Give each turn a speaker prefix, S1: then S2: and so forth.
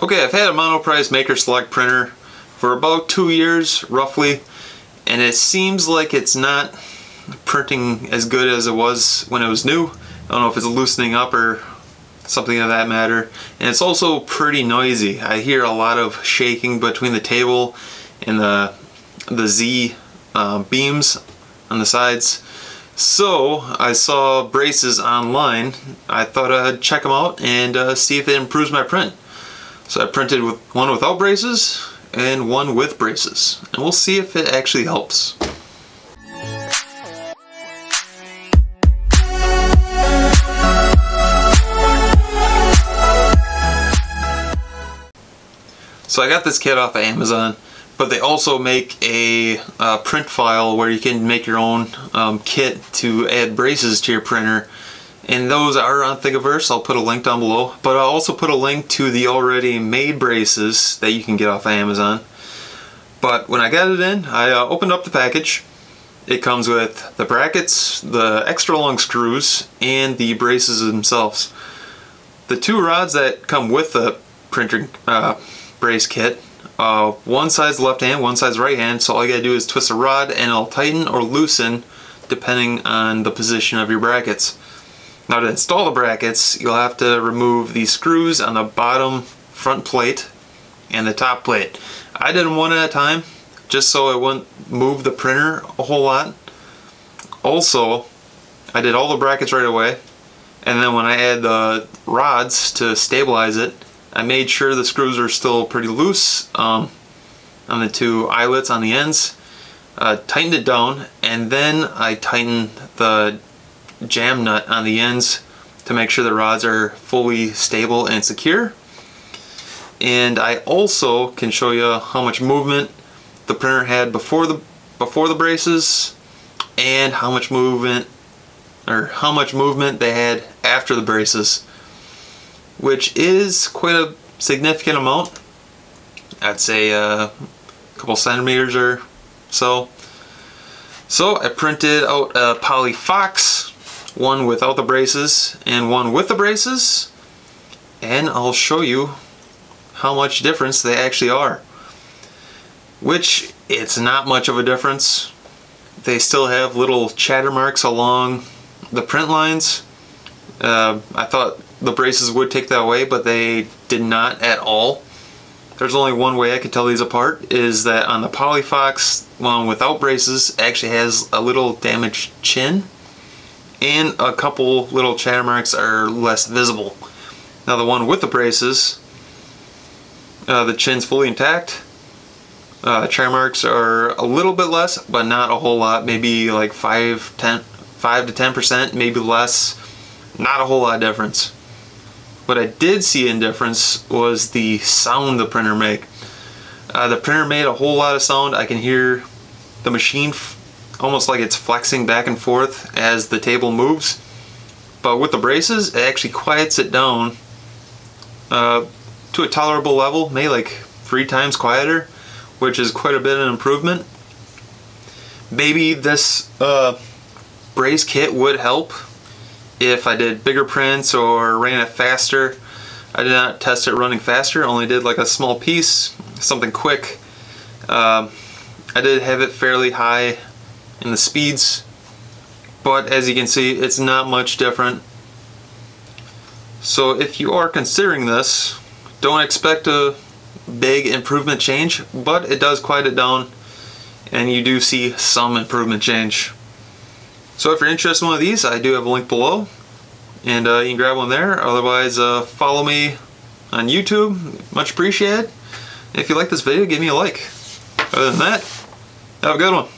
S1: Okay, I've had a Monoprice Maker Select printer for about two years, roughly, and it seems like it's not printing as good as it was when it was new. I don't know if it's loosening up or something of that matter. And it's also pretty noisy. I hear a lot of shaking between the table and the, the Z uh, beams on the sides. So I saw braces online. I thought I'd check them out and uh, see if it improves my print. So I printed with one without braces and one with braces. And we'll see if it actually helps. So I got this kit off of Amazon, but they also make a uh, print file where you can make your own um, kit to add braces to your printer and those are on Thingiverse. I'll put a link down below. But I'll also put a link to the already made braces that you can get off of Amazon. But when I got it in, I uh, opened up the package. It comes with the brackets, the extra long screws, and the braces themselves. The two rods that come with the printer uh, brace kit, uh, one side's left hand, one side's right hand, so all you gotta do is twist the rod and it'll tighten or loosen depending on the position of your brackets. Now to install the brackets, you'll have to remove the screws on the bottom front plate and the top plate. I did one at a time, just so it wouldn't move the printer a whole lot. Also, I did all the brackets right away, and then when I add the rods to stabilize it, I made sure the screws are still pretty loose um, on the two eyelets on the ends. Uh, tightened it down, and then I tightened the jam nut on the ends to make sure the rods are fully stable and secure. And I also can show you how much movement the printer had before the before the braces and how much movement or how much movement they had after the braces which is quite a significant amount I'd say uh, a couple centimeters or so so I printed out a Poly Fox one without the braces and one with the braces and I'll show you how much difference they actually are. Which it's not much of a difference. They still have little chatter marks along the print lines. Uh, I thought the braces would take that away but they did not at all. There's only one way I could tell these apart is that on the Poly Fox one without braces actually has a little damaged chin and a couple little chatter marks are less visible. Now the one with the braces, uh, the chin's fully intact. Uh, chatter marks are a little bit less, but not a whole lot. Maybe like 5, 10, 5 to 10%, maybe less. Not a whole lot of difference. What I did see in difference was the sound the printer made. Uh, the printer made a whole lot of sound. I can hear the machine almost like it's flexing back and forth as the table moves. But with the braces, it actually quiets it down uh, to a tolerable level, maybe like three times quieter, which is quite a bit of improvement. Maybe this uh, brace kit would help if I did bigger prints or ran it faster. I did not test it running faster, only did like a small piece, something quick. Um, I did have it fairly high in the speeds but as you can see it's not much different. So if you are considering this don't expect a big improvement change but it does quiet it down and you do see some improvement change. So if you're interested in one of these I do have a link below and uh, you can grab one there. Otherwise uh, follow me on YouTube. Much appreciated. If you like this video give me a like. Other than that have a good one